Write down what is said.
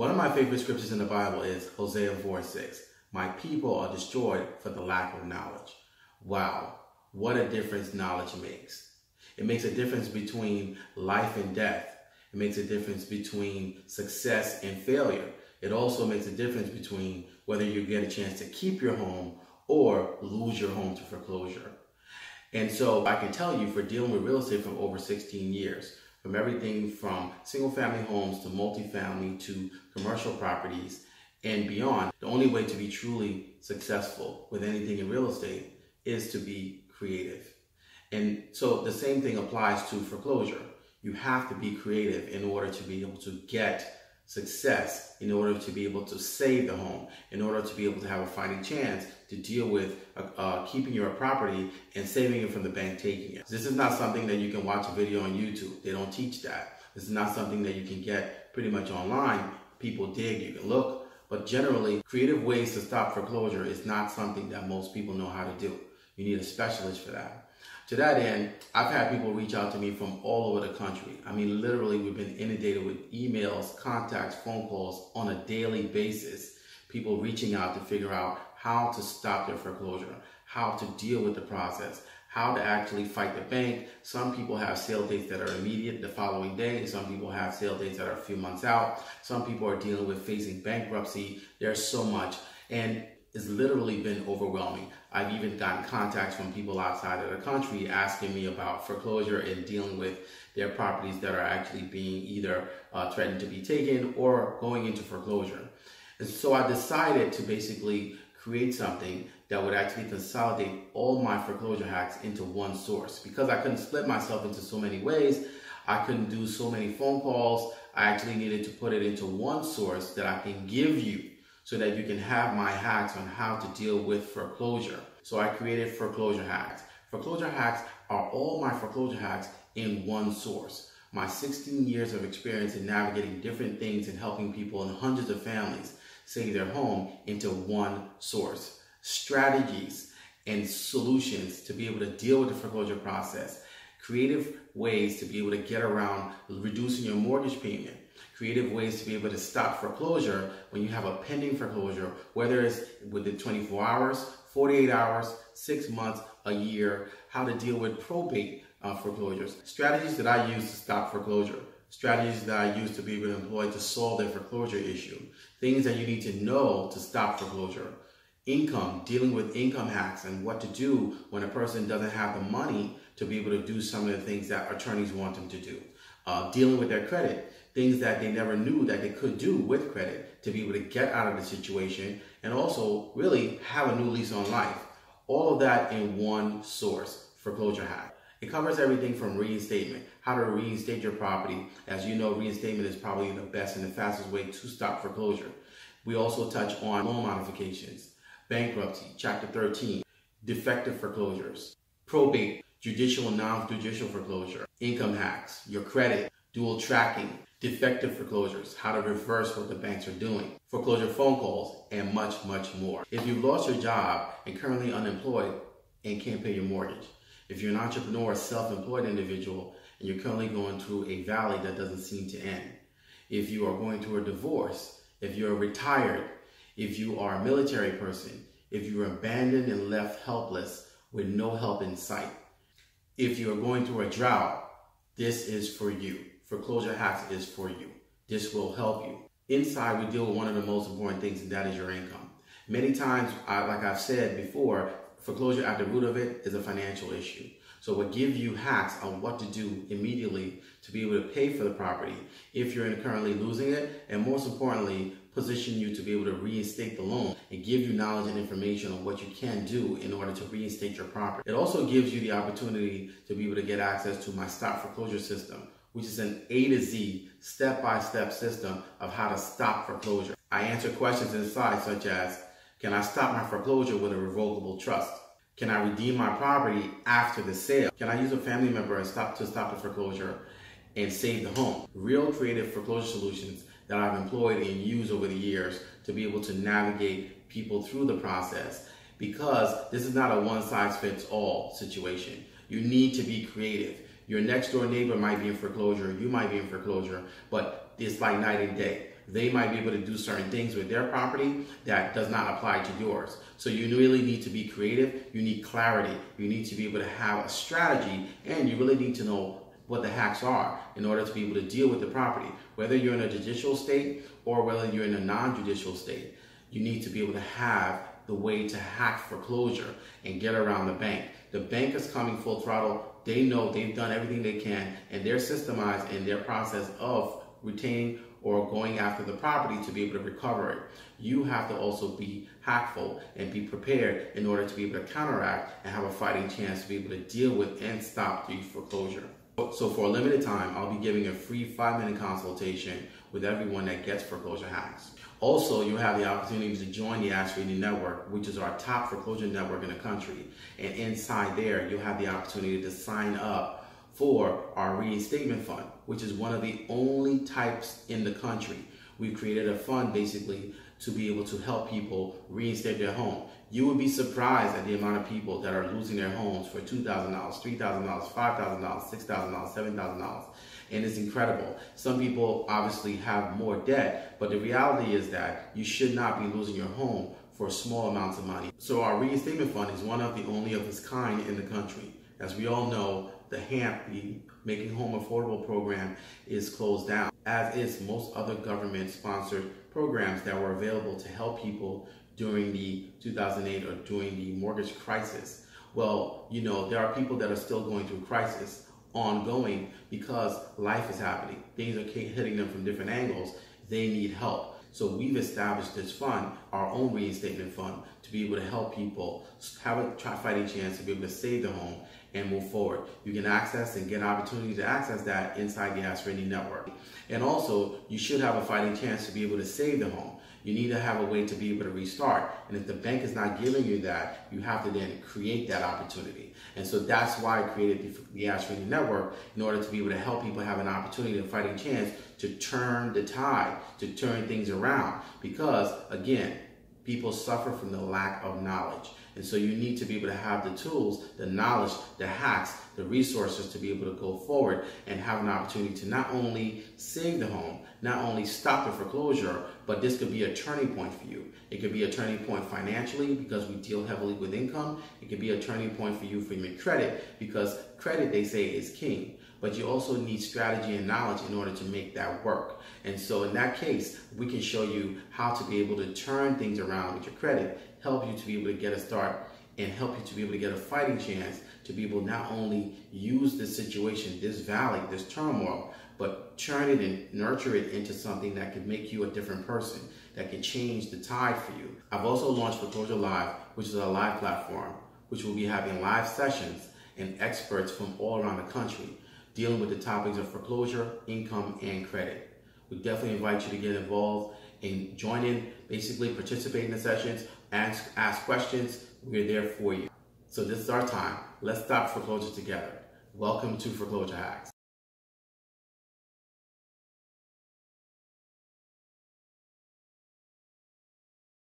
One of my favorite scriptures in the Bible is Hosea 4 6. My people are destroyed for the lack of knowledge. Wow, what a difference knowledge makes. It makes a difference between life and death. It makes a difference between success and failure. It also makes a difference between whether you get a chance to keep your home or lose your home to foreclosure. And so I can tell you for dealing with real estate for over 16 years, from everything from single family homes to multifamily to commercial properties and beyond, the only way to be truly successful with anything in real estate is to be creative. And so the same thing applies to foreclosure. You have to be creative in order to be able to get success, in order to be able to save the home, in order to be able to have a fighting chance to deal with uh, uh, keeping your property and saving it from the bank taking it. This is not something that you can watch a video on YouTube. They don't teach that. This is not something that you can get pretty much online. People dig, you can look, but generally, creative ways to stop foreclosure is not something that most people know how to do. You need a specialist for that. To that end, I've had people reach out to me from all over the country. I mean, literally, we've been inundated with emails, contacts, phone calls on a daily basis. People reaching out to figure out how to stop their foreclosure, how to deal with the process, how to actually fight the bank. Some people have sale dates that are immediate the following day. Some people have sale dates that are a few months out. Some people are dealing with facing bankruptcy. There's so much. And it's literally been overwhelming. I've even gotten contacts from people outside of the country asking me about foreclosure and dealing with their properties that are actually being either uh, threatened to be taken or going into foreclosure. And so I decided to basically create something that would actually consolidate all my foreclosure hacks into one source. Because I couldn't split myself into so many ways, I couldn't do so many phone calls. I actually needed to put it into one source that I can give you so that you can have my hacks on how to deal with foreclosure. So I created foreclosure hacks. Foreclosure hacks are all my foreclosure hacks in one source. My 16 years of experience in navigating different things and helping people and hundreds of families save their home into one source. Strategies and solutions to be able to deal with the foreclosure process. Creative ways to be able to get around reducing your mortgage payment creative ways to be able to stop foreclosure when you have a pending foreclosure, whether it's within 24 hours, 48 hours, six months, a year, how to deal with probate uh, foreclosures, strategies that I use to stop foreclosure, strategies that I use to be able to employ to solve their foreclosure issue, things that you need to know to stop foreclosure, income, dealing with income hacks and what to do when a person doesn't have the money to be able to do some of the things that attorneys want them to do, uh, dealing with their credit, things that they never knew that they could do with credit to be able to get out of the situation and also really have a new lease on life. All of that in one source, Foreclosure Hack. It covers everything from reinstatement, how to reinstate your property. As you know, reinstatement is probably the best and the fastest way to stop foreclosure. We also touch on loan modifications, bankruptcy, Chapter 13, defective foreclosures, probate, judicial and non-judicial foreclosure, income hacks, your credit, dual tracking, defective foreclosures, how to reverse what the banks are doing, foreclosure phone calls, and much, much more. If you've lost your job and currently unemployed and can't pay your mortgage, if you're an entrepreneur, self-employed individual, and you're currently going through a valley that doesn't seem to end, if you are going through a divorce, if you're retired, if you are a military person, if you're abandoned and left helpless with no help in sight, if you're going through a drought, this is for you. Foreclosure Hacks is for you. This will help you. Inside, we deal with one of the most important things, and that is your income. Many times, I, like I've said before, foreclosure at the root of it is a financial issue. So we'll give you hacks on what to do immediately to be able to pay for the property if you're currently losing it, and most importantly, position you to be able to reinstate the loan and give you knowledge and information on what you can do in order to reinstate your property. It also gives you the opportunity to be able to get access to my stop foreclosure system, which is an A to Z step-by-step system of how to stop foreclosure. I answer questions inside such as, can I stop my foreclosure with a revocable trust? Can I redeem my property after the sale? Can I use a family member stop, to stop the foreclosure and save the home? Real creative foreclosure solutions that I've employed and used over the years to be able to navigate people through the process because this is not a one size fits all situation. You need to be creative. Your next door neighbor might be in foreclosure, you might be in foreclosure, but it's like night and day. they might be able to do certain things with their property that does not apply to yours. So you really need to be creative, you need clarity, you need to be able to have a strategy, and you really need to know what the hacks are in order to be able to deal with the property. Whether you're in a judicial state or whether you're in a non-judicial state, you need to be able to have the way to hack foreclosure and get around the bank. The bank is coming full throttle. They know they've done everything they can and they're systemized in their process of retaining or going after the property to be able to recover it. You have to also be hackful and be prepared in order to be able to counteract and have a fighting chance to be able to deal with and stop the foreclosure. So for a limited time, I'll be giving a free five minute consultation with everyone that gets foreclosure hacks. Also, you'll have the opportunity to join the Ask Rinde Network, which is our top foreclosure network in the country. And inside there, you'll have the opportunity to sign up for our reinstatement fund, which is one of the only types in the country. We've created a fund basically to be able to help people reinstate their home. You would be surprised at the amount of people that are losing their homes for $2,000, $3,000, $5,000, $6,000, $7,000. And it's incredible. Some people obviously have more debt, but the reality is that you should not be losing your home for small amounts of money. So our reinstatement fund is one of the only of its kind in the country. As we all know, the HAMP, the Making Home Affordable program, is closed down, as is most other government-sponsored programs that were available to help people during the 2008 or during the mortgage crisis. Well, you know, there are people that are still going through crisis ongoing because life is happening. Things are hitting them from different angles. They need help. So we've established this fund, our own reinstatement fund, to be able to help people have a try, fighting chance to be able to save their home and move forward. You can access and get opportunity to access that inside the Ask network. And also, you should have a fighting chance to be able to save the home. You need to have a way to be able to restart. And if the bank is not giving you that, you have to then create that opportunity. And so that's why I created the, the Ask Rinde Network in order to be able to help people have an opportunity, a fighting chance to turn the tide, to turn things around. Because again, people suffer from the lack of knowledge. And so you need to be able to have the tools, the knowledge, the hacks, the resources to be able to go forward and have an opportunity to not only save the home, not only stop the foreclosure, but this could be a turning point for you. It could be a turning point financially because we deal heavily with income. It could be a turning point for you for your credit because credit, they say, is king but you also need strategy and knowledge in order to make that work. And so in that case, we can show you how to be able to turn things around with your credit, help you to be able to get a start and help you to be able to get a fighting chance to be able to not only use this situation, this valley, this turmoil, but turn it and nurture it into something that can make you a different person, that can change the tide for you. I've also launched Foreclosure Live, which is a live platform, which will be having live sessions and experts from all around the country dealing with the topics of foreclosure, income, and credit. We definitely invite you to get involved and join in, basically participate in the sessions, ask, ask questions. We're there for you. So this is our time. Let's stop foreclosure together. Welcome to Foreclosure Hacks.